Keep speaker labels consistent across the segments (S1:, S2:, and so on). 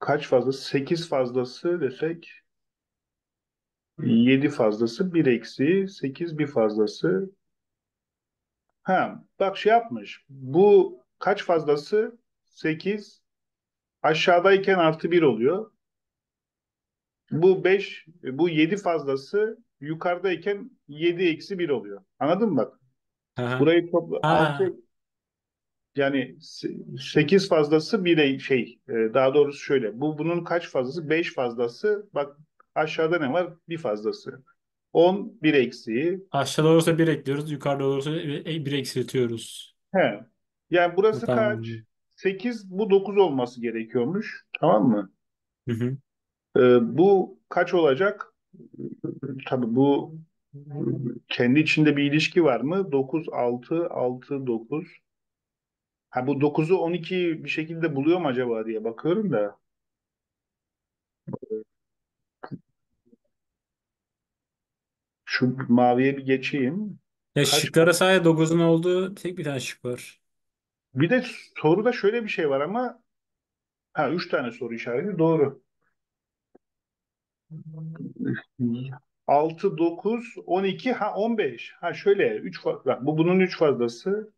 S1: kaç fazlası? 8 fazlası desek 7 fazlası 1 eksiği 8 bir fazlası. Ha, bak şey yapmış. Bu kaç fazlası? 8 aşağıdayken artı 1 oluyor. Bu 5, bu 7 fazlası yukarıdayken 7 eksi 1 oluyor. Anladın mı bak?
S2: Aha.
S1: Burayı topla.
S2: Ha.
S1: 6 yani 8 fazlası 1 şey e, daha doğrusu şöyle. Bu bunun kaç fazlası? 5 fazlası. Bak aşağıda ne var? Bir fazlası. 10 bir eksiği.
S2: Aşağıda olursa bir ekliyoruz. Yukarıda olursa bir bir eksiltiyoruz.
S1: He. Yani burası kaç?
S2: Tamam.
S1: 8 bu 9 olması gerekiyormuş. Tamam mı?
S2: Hı hı.
S1: Ee, bu kaç olacak? Tabii bu kendi içinde bir ilişki var mı? 9 6 6 9. Ha bu 9'u 12 bir şekilde buluyor mu acaba diye bakıyorum da. Şu maviye bir geçeyim.
S2: Ya
S1: Kaç?
S2: şıklara sadece 9'un olduğu tek bir tane şık var.
S1: Bir de soruda şöyle bir şey var ama ha 3 tane soru işareti doğru. 6 9 12 ha 15. Ha şöyle 3 bu bunun 3 fazlası.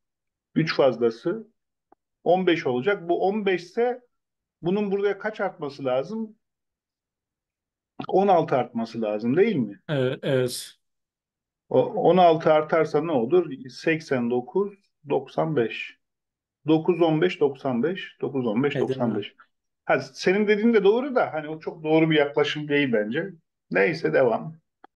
S1: 3 fazlası 15 olacak. Bu 15 ise bunun buraya kaç artması lazım? 16 artması lazım değil mi?
S2: Evet, evet.
S1: O 16 artarsa ne olur? 89 95. 9 15 95 9 15
S2: Edirne.
S1: 95. Ha, senin dediğin de doğru da hani o çok doğru bir yaklaşım değil bence. Neyse devam.